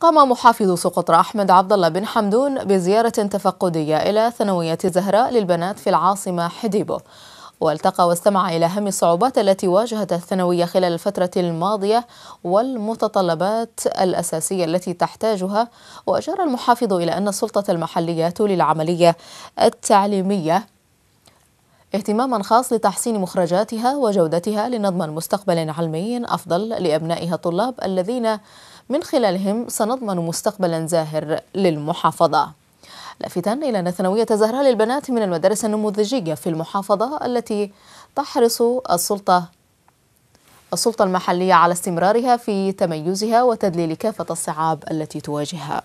قام محافظ سقطرى أحمد عبد الله بن حمدون بزيارة تفقدية إلى ثانوية زهراء للبنات في العاصمة حديبو. والتقى واستمع إلى أهم الصعوبات التي واجهت الثانوية خلال الفترة الماضية والمتطلبات الأساسية التي تحتاجها وأشار المحافظ إلى أن السلطة المحلية للعملية التعليمية اهتماما خاص لتحسين مخرجاتها وجودتها لنضمن مستقبل علمي أفضل لأبنائها الطلاب الذين من خلالهم سنضمن مستقبلا زاهر للمحافظة. لافتا إلى أن ثانوية زهراء للبنات من المدارس النموذجية في المحافظة التي تحرص السلطة السلطة المحلية على استمرارها في تميزها وتدليل كافة الصعاب التي تواجهها.